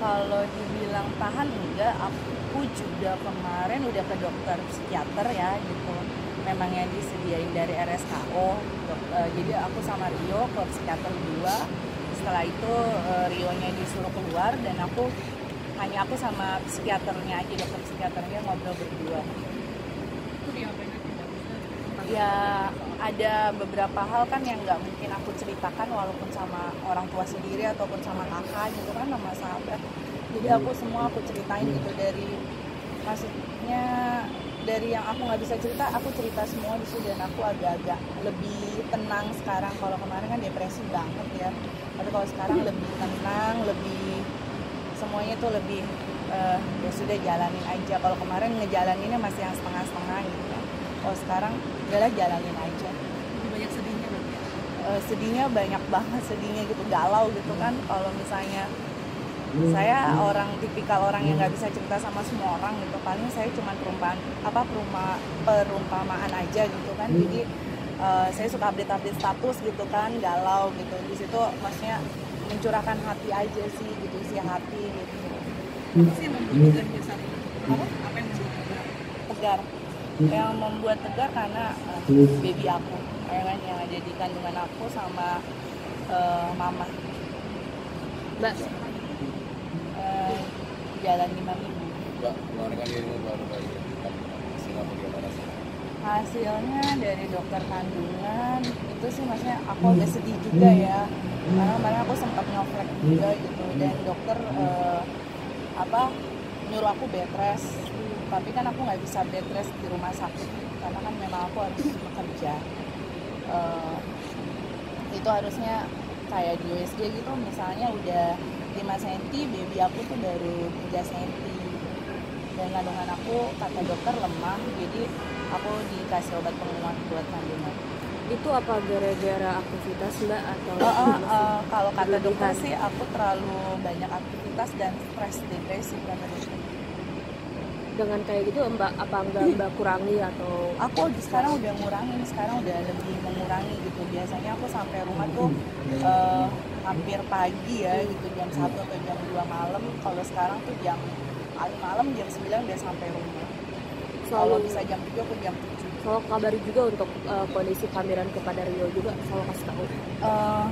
kalau dibilang tahan enggak. Aku juga kemarin udah ke dokter psikiater ya gitu. Memang yang disediain dari RSKO dok, uh, jadi aku sama Rio ke psikiater dua setelah itu uh, Rio-nya disuruh keluar dan aku hanya aku sama psikiaternya aja dokter psikiaternya ngobrol berdua ya ada beberapa hal kan yang nggak mungkin aku ceritakan walaupun sama orang tua sendiri ataupun sama kakak gitu kan sama sahabat. Jadi aku semua aku ceritain gitu dari maksudnya dari yang aku nggak bisa cerita aku cerita semua di situ dan aku agak-agak lebih tenang sekarang. Kalau kemarin kan depresi banget ya. Tapi kalau sekarang lebih tenang lebih semuanya tuh lebih uh, ya sudah jalanin aja. Kalau kemarin ngejalaninnya masih yang setengah-setengah gitu kalau sekarang udahlah jalanin aja. Banyak sedihnya berarti ya? uh, sedihnya banyak banget sedihnya gitu galau gitu kan. Kalau misalnya saya orang tipikal orang yang nggak bisa cerita sama semua orang gitu paling saya cuma perumpamaan apa perumah perumpamaan aja gitu kan. Jadi uh, saya suka update update status gitu kan galau gitu. Di situ maksudnya mencurahkan hati aja sih gitu isi hati gitu. Apa sih yang membuat tegar saat ini apa? Apa yang membuat tegar? Tegar yang membuat tegar karena uh, baby aku ya kan yang ada di kandungan aku sama uh, mama. Mbak, uh, jalan lima minggu Mbak, mengeluarkan dirimu baru lagi hasilnya bagaimana sih? hasilnya dari dokter kandungan itu sih maksudnya aku agak sedih juga ya. Karena kemarin aku sempat ngeflek juga gitu dan dokter uh, apa nyuruh aku bed rest tapi kan aku nggak bisa bed rest di rumah sakit karena kan memang aku harus bekerja uh, itu harusnya kayak di USG gitu misalnya udah 5 cm baby aku tuh baru 3 cm dan kandungan aku kata dokter lemah jadi aku dikasih obat penguat buat kandungan itu apa gara-gara aktivitas Mbak atau gimana sih? uh, kalau kata dokter sih aku terlalu banyak aktivitas dan stres depresi kata dokter. Dengan kayak gitu Mbak apa Mbak Mbak kurangi atau Aku sekarang udah ngurangin, sekarang udah lebih mengurangi gitu. Biasanya aku sampai rumah tuh uh, hampir pagi ya gitu jam 1 atau jam 2 malam. Kalau sekarang tuh jam paling malam jam 9 udah sampai rumah. Kalau selalu bisa jam 7 aku jam 7. selalu kabari juga untuk uh, kondisi kehamilan kepada Rio juga selalu kasih tahu Eh,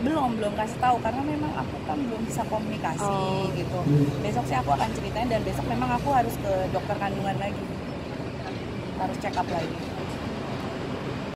belum belum kasih tahu karena memang aku kan belum bisa komunikasi Oh. gitu. Besok sih aku akan ceritain dan besok memang aku harus ke dokter kandungan lagi. Harus check up lagi